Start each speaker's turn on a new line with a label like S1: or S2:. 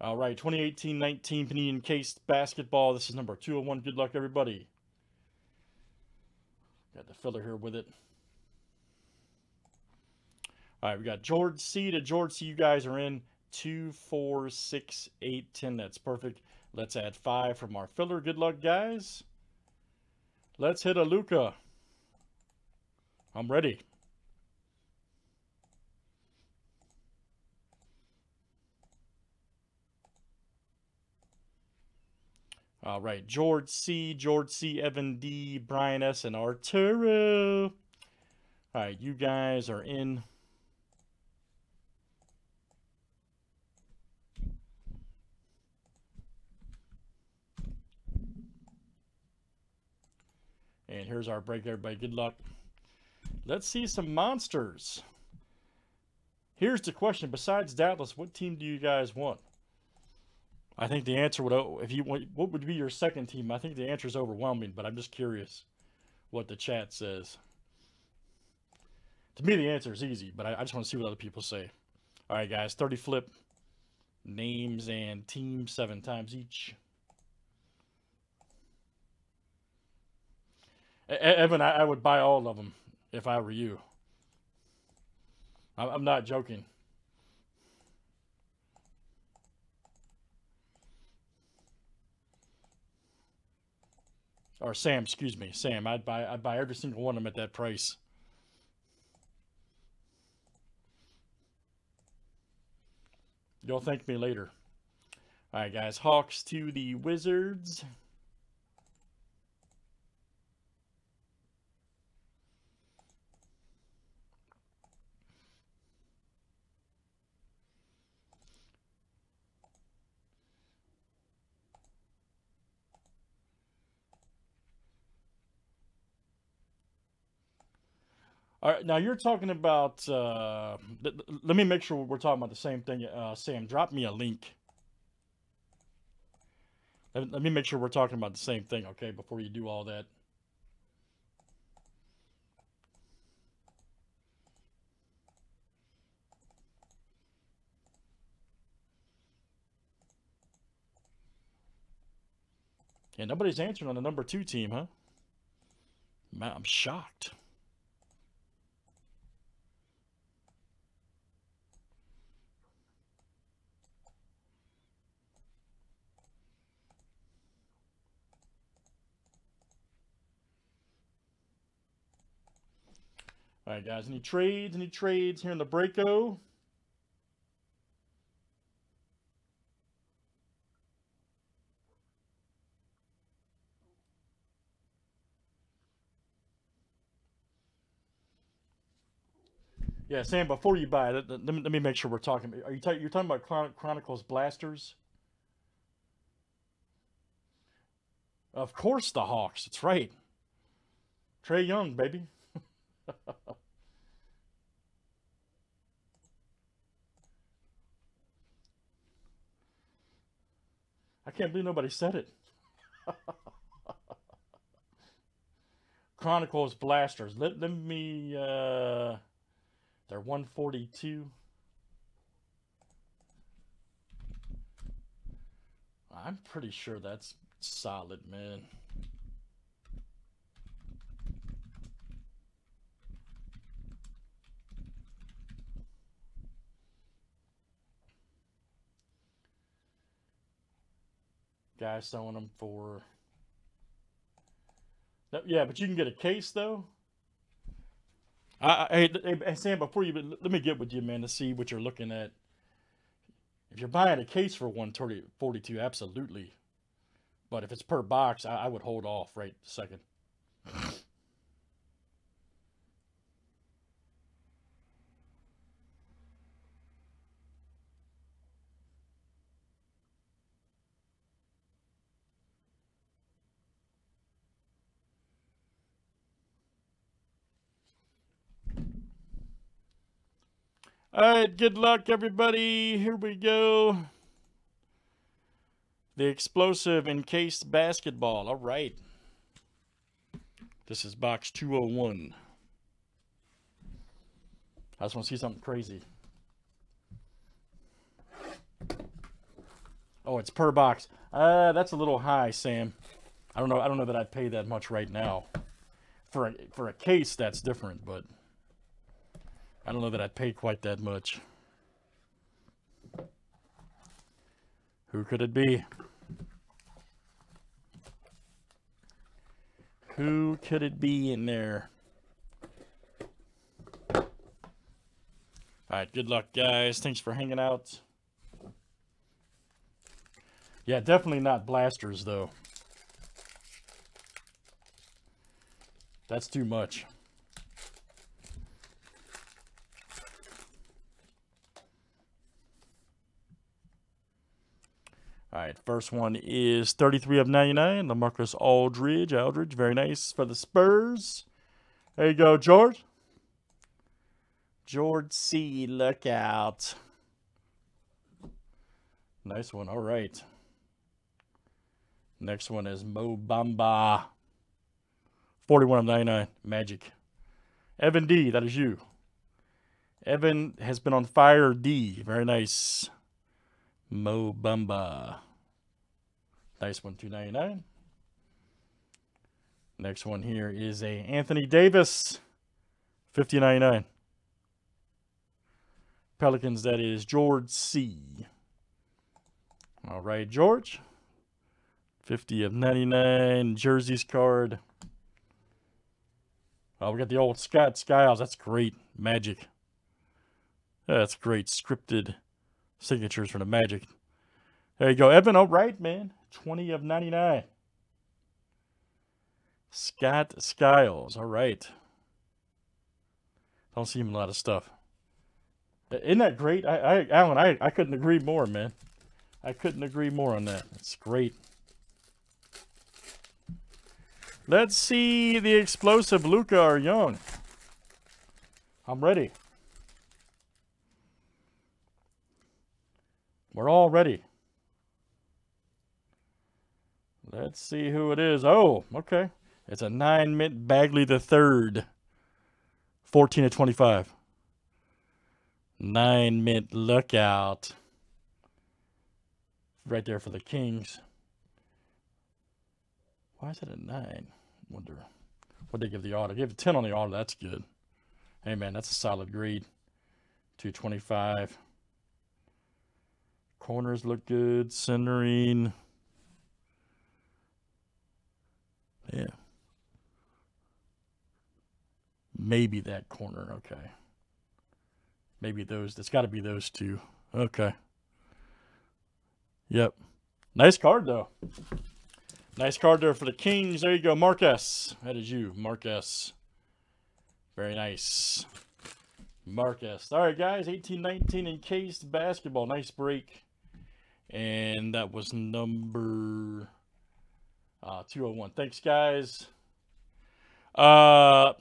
S1: All right, 2018-19 Panini Encased Basketball. This is number 201. Good luck, everybody. Got the filler here with it. All right, we got George C to George C. You guys are in. Two, four, six, eight, ten. That's perfect. Let's add five from our filler. Good luck, guys. Let's hit a Luka. I'm ready. All right, George C, George C, Evan D, Brian S, and Arturo. All right, you guys are in. And here's our break, everybody. Good luck. Let's see some monsters. Here's the question. Besides Dallas, what team do you guys want? I think the answer would, if you what would be your second team? I think the answer is overwhelming, but I'm just curious what the chat says. To me, the answer is easy, but I, I just want to see what other people say. All right, guys, 30 flip, names and teams seven times each. Evan, I, I would buy all of them if I were you. I'm not joking. Or Sam, excuse me, Sam. I'd buy I'd buy every single one of them at that price. You'll thank me later. All right, guys. Hawks to the Wizards. All right, now you're talking about. Uh, let me make sure we're talking about the same thing. Uh, Sam, drop me a link. Let, let me make sure we're talking about the same thing, okay? Before you do all that. Yeah, nobody's answering on the number two team, huh? Man, I'm shocked. All right, guys. Any trades? Any trades here in the breako? Yeah, Sam. Before you buy it, let me, let me make sure we're talking. Are you? You're talking about Chronicles blasters? Of course, the Hawks. That's right. Trae Young, baby. I can't believe nobody said it. Chronicles Blasters. Let, let me, uh, they're 142. I'm pretty sure that's solid, man. Guys selling them for. Yeah, but you can get a case though. I, I, hey, Sam, before you, let me get with you, man, to see what you're looking at. If you're buying a case for 142, absolutely. But if it's per box, I, I would hold off right second. All right, good luck, everybody. Here we go. The explosive encased basketball. All right. This is box 201. I just want to see something crazy. Oh, it's per box. Uh, that's a little high, Sam. I don't know. I don't know that I'd pay that much right now. For a, for a case, that's different, but I don't know that I'd pay quite that much. Who could it be? Who could it be in there? All right, good luck, guys. Thanks for hanging out. Yeah, definitely not blasters, though. That's too much. Right, first one is 33 of 99. LaMarcus Aldridge. Aldridge, very nice for the Spurs. There you go, George. George C. Look out. Nice one. All right. Next one is Mo Bamba. 41 of 99. Magic. Evan D. That is you. Evan has been on fire D. Very nice. Mo Bamba. Nice one, 299. Next one here is a Anthony Davis, 5099. Pelicans, that is George C. All right, George. 50 of 99. Jerseys card. Oh, we got the old Scott Skiles. That's great. Magic. That's great. Scripted signatures from the Magic. There you go. Evan all right, man. 20 of 99. Scott Skiles. All right. Don't see him a lot of stuff. Uh, isn't that great? I, I Alan, I, I couldn't agree more, man. I couldn't agree more on that. It's great. Let's see the explosive Luka or Young. I'm ready. We're all ready. Let's see who it is. Oh, okay. It's a 9 mint Bagley the third. 14 to 25. 9 mint lookout. Right there for the Kings. Why is it a 9? Wonder what they give the auto. Give a 10 on the auto. That's good. Hey, man, that's a solid grade. 225. Corners look good. Centering. Yeah. Maybe that corner. Okay. Maybe those. It's got to be those two. Okay. Yep. Nice card, though. Nice card there for the Kings. There you go, Marcus. That is you, Marcus. Very nice. Marcus. All right, guys. 1819 encased basketball. Nice break. And that was number uh, 201. Thanks, guys. Uh,